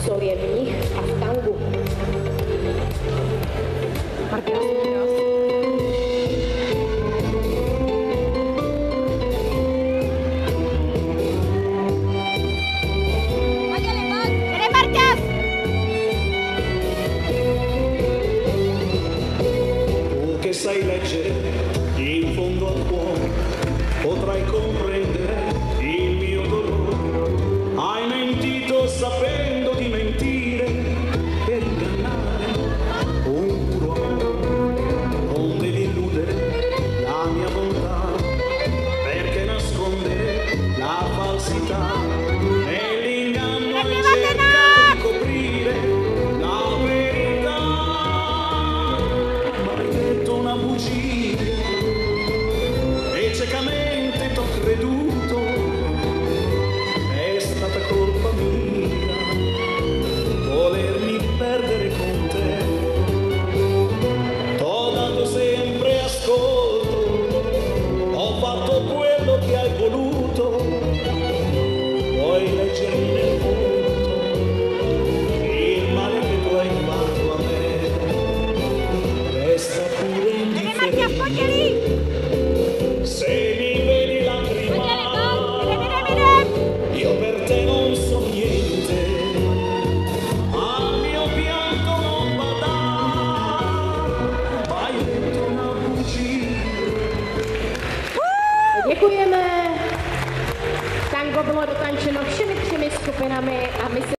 storia mnih a tangu. Tu che sai leggere in fondo al cuore, potrai comprendere il mio dolore. Hai mentito sapendo necesitas. Děkujeme. Tango bylo dotančeno všemi třemi skupinami a my se